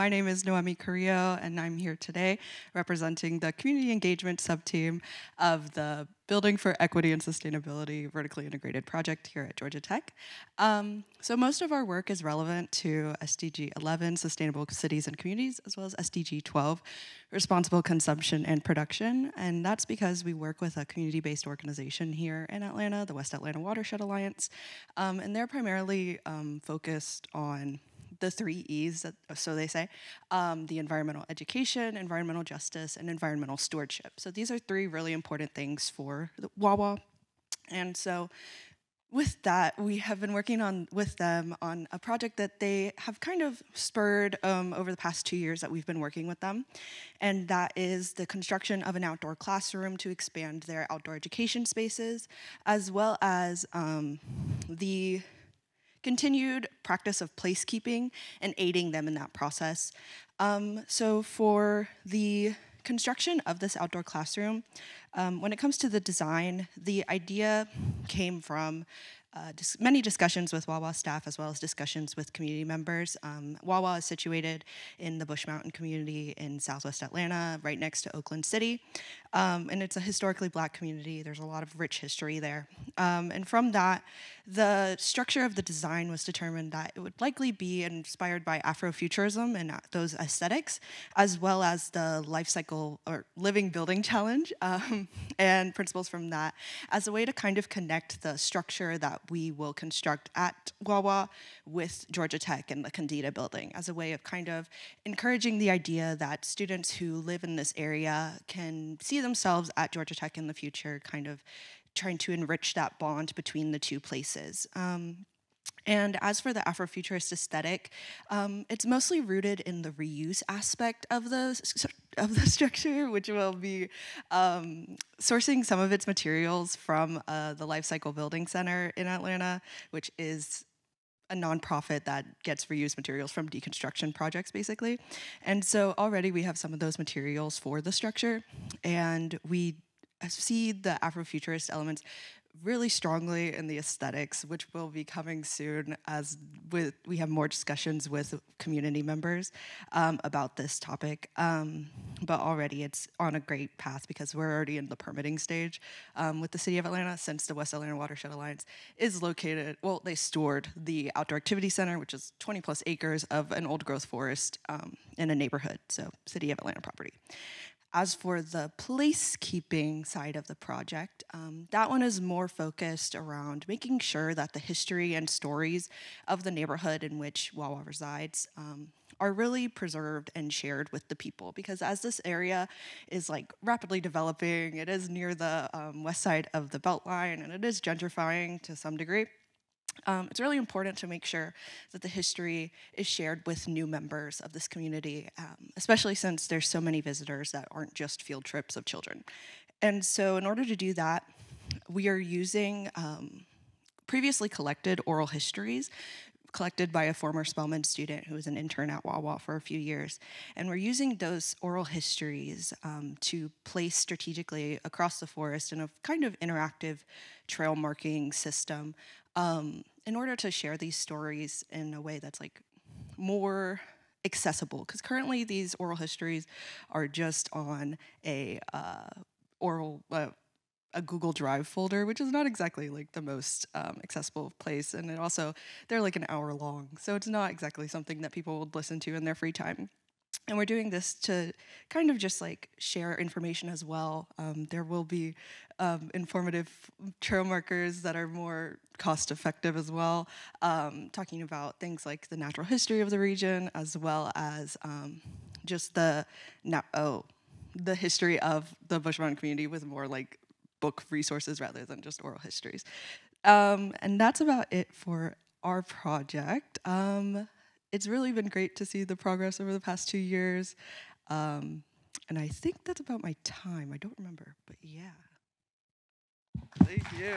my name is Noemi Carrillo, and I'm here today representing the community engagement sub-team of the Building for Equity and Sustainability Vertically Integrated Project here at Georgia Tech. Um, so most of our work is relevant to SDG 11, Sustainable Cities and Communities, as well as SDG 12, Responsible Consumption and Production. And that's because we work with a community-based organization here in Atlanta, the West Atlanta Watershed Alliance. Um, and they're primarily um, focused on the three E's, so they say, um, the environmental education, environmental justice, and environmental stewardship. So these are three really important things for the Wawa. And so with that, we have been working on with them on a project that they have kind of spurred um, over the past two years that we've been working with them, and that is the construction of an outdoor classroom to expand their outdoor education spaces, as well as um, the continued practice of placekeeping and aiding them in that process. Um, so for the construction of this outdoor classroom, um, when it comes to the design, the idea came from uh, dis many discussions with Wawa staff as well as discussions with community members. Um, Wawa is situated in the Bush Mountain community in southwest Atlanta, right next to Oakland City. Um, and it's a historically black community. There's a lot of rich history there. Um, and from that, the structure of the design was determined that it would likely be inspired by Afrofuturism and those aesthetics, as well as the life cycle or living building challenge um, and principles from that as a way to kind of connect the structure that we will construct at Wawa with Georgia Tech and the Kendeda building as a way of kind of encouraging the idea that students who live in this area can see themselves at Georgia Tech in the future, kind of trying to enrich that bond between the two places. Um, and as for the Afrofuturist aesthetic, um, it's mostly rooted in the reuse aspect of the of the structure, which will be um, sourcing some of its materials from uh, the Life Cycle Building Center in Atlanta, which is a nonprofit that gets reused materials from deconstruction projects, basically. And so already we have some of those materials for the structure, and we see the Afrofuturist elements really strongly in the aesthetics, which will be coming soon as with, we have more discussions with community members um, about this topic. Um, but already it's on a great path because we're already in the permitting stage um, with the City of Atlanta since the West Atlanta Watershed Alliance is located, well, they stored the Outdoor Activity Center, which is 20 plus acres of an old growth forest um, in a neighborhood, so City of Atlanta property. As for the placekeeping side of the project, um, that one is more focused around making sure that the history and stories of the neighborhood in which Wawa resides um, are really preserved and shared with the people. Because as this area is like rapidly developing, it is near the um, west side of the Beltline and it is gentrifying to some degree. Um, it's really important to make sure that the history is shared with new members of this community, um, especially since there's so many visitors that aren't just field trips of children. And so in order to do that, we are using um, previously collected oral histories collected by a former Spelman student who was an intern at Wawa for a few years. And we're using those oral histories um, to place strategically across the forest in a kind of interactive trail marking system um, in order to share these stories in a way that's like more accessible because currently these oral histories are just on a uh, oral uh, a Google Drive folder, which is not exactly like the most um, accessible place, and it also they're like an hour long, so it's not exactly something that people would listen to in their free time. And we're doing this to kind of just like share information as well. Um, there will be um, informative trail markers that are more cost effective as well, um, talking about things like the natural history of the region as well as um, just the, oh, the history of the Bush Mountain community with more like book resources rather than just oral histories. Um, and that's about it for our project. Um, it's really been great to see the progress over the past two years. Um, and I think that's about my time. I don't remember, but yeah. Thank you.